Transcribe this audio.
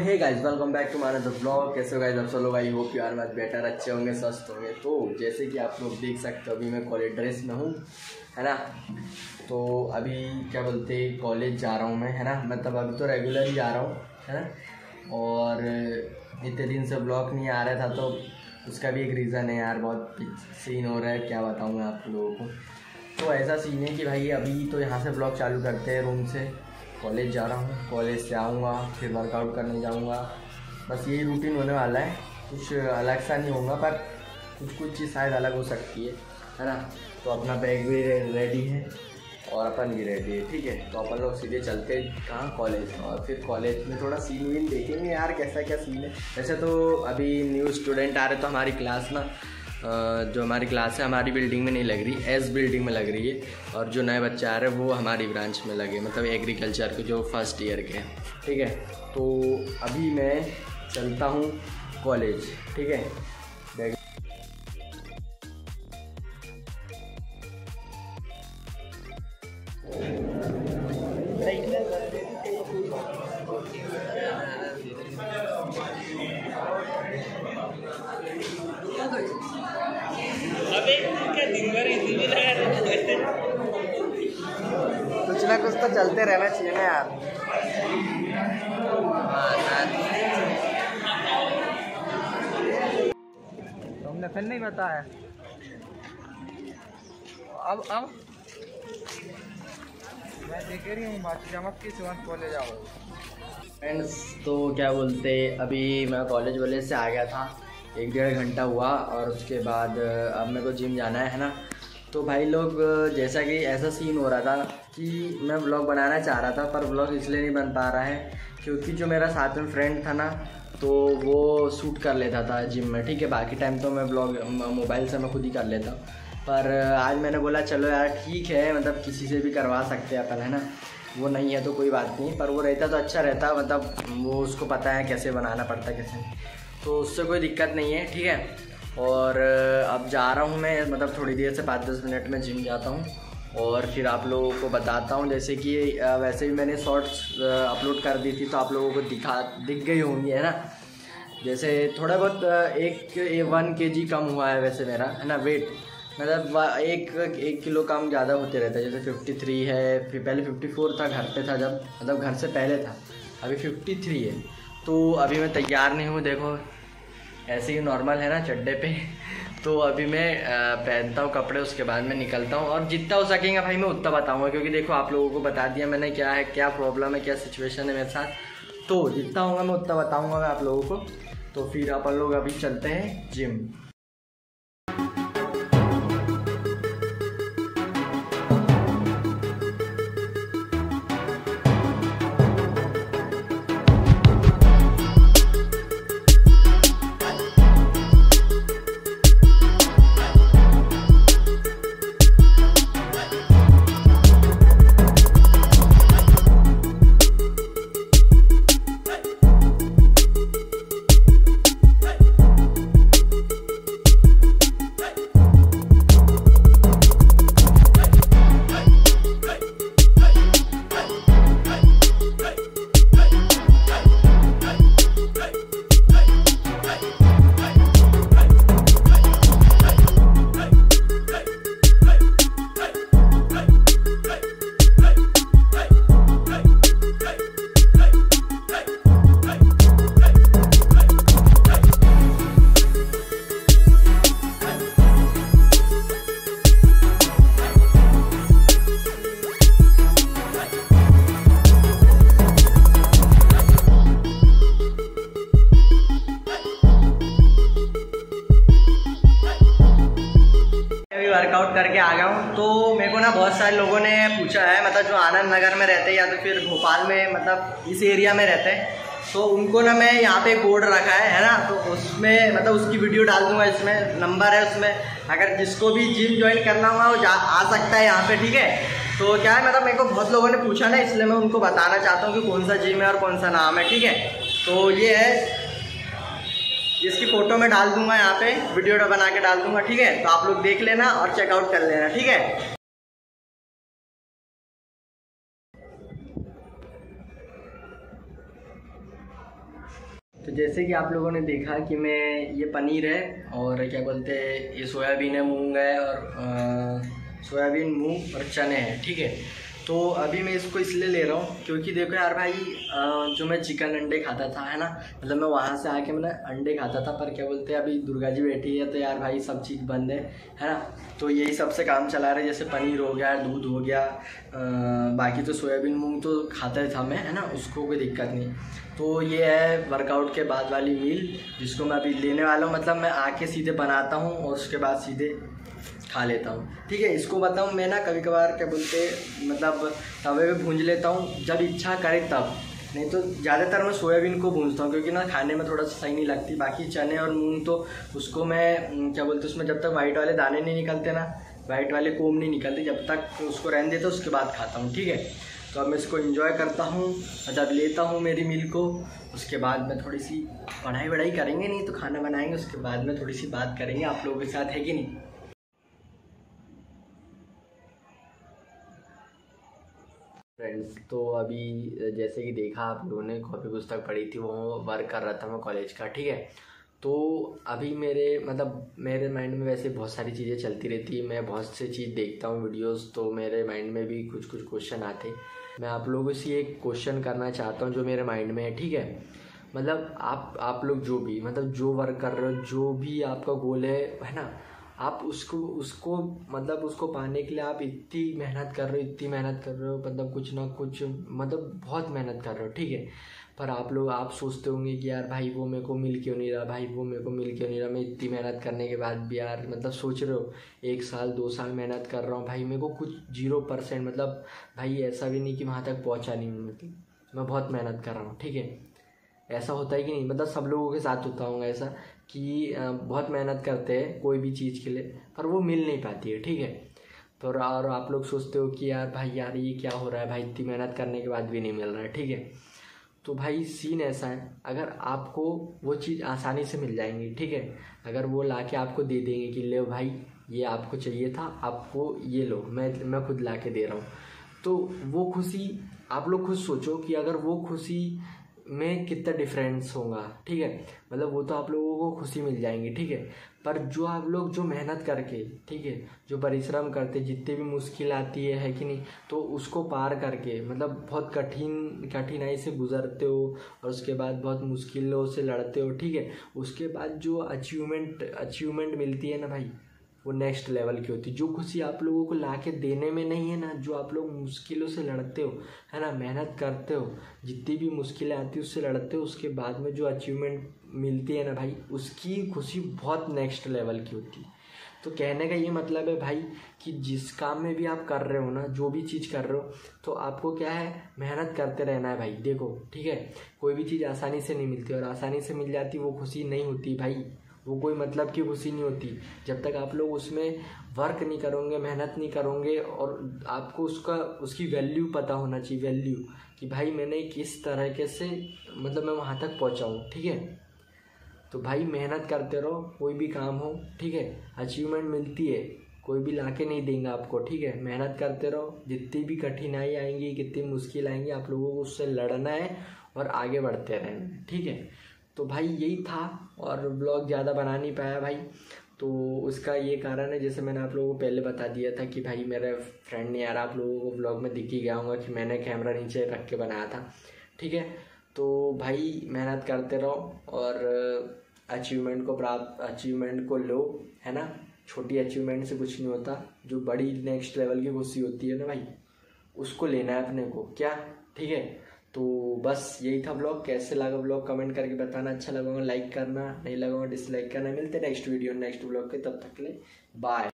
Hey guys welcome back to my the blog कैसे हो guys आप सब लोग? I hope you are much better अच्छे होंगे, स्वस्थ होंगे। तो जैसे कि आप लोग देख सकते हो, अभी मैं कॉलेज ड्रेस में हूँ, है ना? तो अभी क्या बोलते कॉलेज जा रहा हूँ मैं, है ना? मतलब अभी तो रेगुलर ही जा रहा हूँ, है ना? और इतने दिन से ब्लॉग नहीं आ रहा था तो उसका भी एक रीज़न है यार, बहुत सीन हो रहा है, क्या बताऊँ मैं आप लोगों को। तो ऐसा सीन है कि भाई, अभी तो यहाँ से ब्लॉग चालू करते हैं रूम से। कॉलेज जा रहा हूँ, कॉलेज से आऊँगा, फिर वर्कआउट करने जाऊँगा। बस यही रूटीन होने वाला है। कुछ अलग सा नहीं होगा, पर कुछ कुछ चीज़ शायद अलग हो सकती है है ना? तो अपना बैग भी रेडी है और अपन भी रेडी है, ठीक है? तो अपन लोग सीधे चलते कहाँ? कॉलेज और फिर कॉलेज में थोड़ा सीन वीन देखेंगे यार कैसा क्या सीन है। वैसे तो अभी न्यू स्टूडेंट आ रहे तो हमारी क्लास ना जो हमारी क्लास है, हमारी बिल्डिंग में नहीं लग रही एस बिल्डिंग में लग रही है। और जो नए बच्चे आ रहे हैं, वो हमारी ब्रांच में लगे मतलब एग्रीकल्चर के, जो फ़र्स्ट ईयर के हैं। ठीक है? तो अभी मैं चलता हूँ कॉलेज ठीक है? कुछ तो चलते रहना चाहिए ना यार। तुमने फिर नहीं बताया। अब अब। मैं देख रही हूँ बाकी चमक की सुबह कॉलेज आओ फ्रेंड्स तो क्या बोलते अभी मैं कॉलेज वाले से आ गया था। एक डेढ़ घंटा हुआ और उसके बाद अब मेरे को जिम जाना है ना? तो भाई लोग, जैसा कि ऐसा सीन हो रहा था कि मैं ब्लॉग बनाना चाह रहा था, पर ब्लॉग इसलिए नहीं बन पा रहा है क्योंकि जो मेरा साथ में फ्रेंड था ना तो वो शूट कर लेता था जिम में, ठीक है? बाकी टाइम तो मैं ब्लॉग मोबाइल से मैं खुद ही कर लेता पर आज मैंने बोला, चलो यार, ठीक है मतलब किसी से भी करवा सकते हैं अपन, है ना? वो नहीं है तो कोई बात नहीं। पर वो रहता तो अच्छा रहता मतलब वो उसको पता है कैसे बनाना पड़ता, कैसे तो उससे कोई दिक्कत नहीं है, ठीक है? और अब जा रहा हूँ मैं मतलब थोड़ी देर से पाँच दस मिनट में जिम जाता हूँ। और फिर आप लोगों को बताता हूँ, जैसे कि वैसे भी मैंने शॉर्ट्स अपलोड कर दी थी तो आप लोगों को दिखा, दिख गई होंगी, है ना? जैसे थोड़ा बहुत एक वन के जी कम हुआ है वैसे मेरा, है ना, वेट? मतलब एक एक किलो कम ज़्यादा होते रहता है, जैसे फिफ्टी थ्री है, फिर पहले फिफ्टी फोर था, घर पे था जब मतलब घर से पहले था, अभी फिफ्टी थ्री है। तो अभी मैं तैयार नहीं हूँ, देखो ऐसे ही नॉर्मल है ना चड्डे पे। तो अभी मैं पहनता हूँ कपड़े, उसके बाद में निकलता हूँ। और जितना हो सकेगा भाई मैं उतना बताऊँगा, क्योंकि देखो आप लोगों को बता दिया मैंने क्या है, क्या प्रॉब्लम है, क्या सिचुएशन है मेरे साथ। तो जितना होगा मैं उतना बताऊँगा मैं आप लोगों को। तो फिर अपन लोग अभी चलते हैं जिम करके आ गया हूँ। तो मेरे को ना बहुत सारे लोगों ने पूछा है मतलब जो आनंद नगर में रहते हैं या तो फिर भोपाल में मतलब इस एरिया में रहते हैं। तो उनको ना मैं यहाँ पे बोर्ड रखा है है ना? तो उसमें मतलब उसकी वीडियो डाल दूँगा इसमें नंबर है उसमें। अगर जिसको भी जिम ज्वाइन करना हुआ, वो जा, आ सकता है यहाँ पे, ठीक है? तो क्या है मतलब मेरे को बहुत लोगों ने पूछा ना, इसलिए मैं उनको बताना चाहता हूँ कि कौन सा जिम है और कौन सा नाम है, ठीक है? तो ये है इसकी फ़ोटो मैं डाल दूँगा यहाँ पे, वीडियो बना के डाल दूँगा, ठीक है? तो आप लोग देख लेना और चेकआउट कर लेना, ठीक है? तो जैसे कि आप लोगों ने देखा कि मैं ये पनीर है और क्या बोलते हैं, ये सोयाबीन है, मूंग है और सोयाबीन, मूंग और चने हैं, ठीक है? तो अभी मैं इसको इसलिए ले रहा हूँ क्योंकि देखो यार भाई जो मैं चिकन अंडे खाता था है ना? मतलब मैं वहाँ से आके मैंने अंडे खाता था पर क्या बोलते हैं अभी दुर्गा जी बैठी है तो यार भाई सब चीज़ बंद है है ना? तो यही सबसे काम चला रहे जैसे पनीर हो गया दूध हो गया आ, बाकी तो सोयाबीन मूंग तो खाता था मैं है ना? उसको कोई दिक्कत नहीं। तो ये है वर्कआउट के बाद वाली मील जिसको मैं अभी लेने वाला हूँ। मतलब मैं आके सीधे बनाता हूँ और उसके बाद सीधे खा लेता हूँ। ठीक है, इसको बताऊँ, मैं ना कभी कभार क्या बोलते मतलब तवे पे भूंज लेता हूँ, जब इच्छा करे तब। नहीं तो ज़्यादातर मैं सोयाबीन को भूंजता हूँ, क्योंकि ना खाने में थोड़ा सा सही नहीं लगती। बाकी चने और मूंग तो उसको मैं क्या बोलते उसमें जब तक वाइट वाले दाने नहीं निकलते ना वाइट वाले कोम नहीं निकलते, जब तक उसको रहने देते, उसके बाद खाता हूँ, ठीक है? तो अब मैं इसको इन्जॉय करता हूँ जब लेता हूँ मेरी मील को, उसके बाद में थोड़ी सी पढ़ाई वढ़ाई करेंगे, नहीं तो खाना बनाएँगे, उसके बाद में थोड़ी सी बात करेंगे, आप लोगों के साथ है कि नहीं? फ्रेंड्स तो अभी जैसे कि देखा आप लोगों ने, कॉपी पुस्तक पढ़ी थी, वो वर्क कर रहा था मैं कॉलेज का, ठीक है? तो अभी मेरे मतलब मेरे माइंड में वैसे बहुत सारी चीज़ें चलती रहती है, मैं बहुत सी चीज़ देखता हूँ वीडियोस तो मेरे माइंड में भी कुछ कुछ क्वेश्चन आते मैं आप लोगों से एक क्वेश्चन करना चाहता हूँ जो मेरे माइंड में है, ठीक है? मतलब आप आप लोग जो भी मतलब जो वर्क कर रहे हो, जो भी आपका गोल है है ना? आप उसको उसको मतलब उसको पाने के लिए आप इतनी मेहनत कर रहे हो, इतनी मेहनत कर रहे हो मतलब कुछ ना कुछ मतलब बहुत मेहनत कर रहे हो, ठीक है? पर आप लोग, आप सोचते होंगे कि यार भाई वो मेरे को मिल क्यों नहीं रहा, भाई वो मेरे को मिल क्यों नहीं रहा, मैं इतनी मेहनत करने के बाद भी यार मतलब सोच रहे हो, एक साल, दो साल मेहनत कर रहा हूँ, भाई मेरे को कुछ ज़ीरो परसेंट मतलब भाई ऐसा भी नहीं कि वहाँ तक पहुँचा नहीं मतलब मैं बहुत मेहनत कर रहा हूँ, ठीक है? ऐसा होता है कि नहीं? मतलब सब लोगों के साथ होता होगा ऐसा। कि बहुत मेहनत करते हैं कोई भी चीज़ के लिए, पर वो मिल नहीं पाती है, ठीक है? तो और आप लोग सोचते हो कि यार भाई, यार ये क्या हो रहा है? भाई, इतनी मेहनत करने के बाद भी नहीं मिल रहा है, ठीक है? तो भाई सीन ऐसा है, अगर आपको वो चीज़ आसानी से मिल जाएँगी, ठीक है? अगर वो ला के आपको दे देंगे कि, ले भाई, ये आपको चाहिए था, आपको ये लो, मैं मैं खुद ला के दे रहा हूँ। तो वो खुशी, आप लोग खुद सोचो कि अगर वो खुशी में कितना डिफरेंस होगा, ठीक है? मतलब वो तो आप लोगों को खुशी मिल जाएँगी, ठीक है? पर जो आप लोग जो मेहनत करके, ठीक है, जो परिश्रम करते, जितने भी मुश्किल आती है है कि नहीं तो उसको पार करके मतलब बहुत कठिन, कठिनाई से गुजरते हो और उसके बाद बहुत मुश्किलों से लड़ते हो, ठीक है? उसके बाद जो अचीवमेंट अचीवमेंट मिलती है ना भाई वो नेक्स्ट लेवल की होती। है जो खुशी आप लोगों को ला के देने में नहीं है ना, जो आप लोग मुश्किलों से लड़ते हो, है ना, मेहनत करते हो, जितनी भी मुश्किलें आती है उससे लड़ते हो, उसके बाद में जो अचीवमेंट मिलती है ना भाई, उसकी खुशी बहुत नेक्स्ट लेवल की होती है। तो कहने का ये मतलब है भाई कि जिस काम में भी आप कर रहे हो ना, जो भी चीज़ कर रहे हो तो आपको क्या है, मेहनत करते रहना है भाई, देखो, ठीक है? कोई भी चीज़ आसानी से नहीं मिलती और आसानी से मिल जाती, वो खुशी नहीं होती भाई। वो कोई मतलब की खुशी नहीं होती। जब तक आप लोग उसमें वर्क नहीं करोगे, मेहनत नहीं करोगे और आपको उसका, उसकी वैल्यू पता होना चाहिए वैल्यू कि भाई मैंने किस तरीके से मतलब मैं वहाँ तक पहुँचाऊँ ठीक है? तो भाई मेहनत करते रहो, कोई भी काम हो, ठीक है? अचीवमेंट मिलती है, कोई भी लाके नहीं देंगे आपको, ठीक है? मेहनत करते रहो, जितनी भी कठिनाई आएँगी, कितनी मुश्किल आएँगी, आप लोगों को उससे लड़ना है और आगे बढ़ते रहना ठीक है? तो भाई यही था और ब्लॉग ज़्यादा बना नहीं पाया भाई। तो उसका ये कारण है, जैसे मैंने आप लोगों को पहले बता दिया था कि भाई मेरे फ्रेंड ने यार आप लोगों को ब्लॉग में दिख ही गया होगा कि मैंने कैमरा नीचे रख के बनाया था। ठीक है? तो भाई मेहनत करते रहो और अचीवमेंट को प्राप्त अचीवमेंट को लो, है ना? छोटी अचीवमेंट से कुछ नहीं होता। जो बड़ी नेक्स्ट लेवल की खुशी होती है ना भाई, उसको लेना है अपने को। क्या? ठीक है? तो बस यही था ब्लॉग कैसे लगा ब्लॉग कमेंट करके बताना। अच्छा लगा लाइक करना। नहीं लगा डिसलाइक करना। मिलते नेक्स्ट वीडियो नेक्स्ट ब्लॉग के तब तक के लिए बाय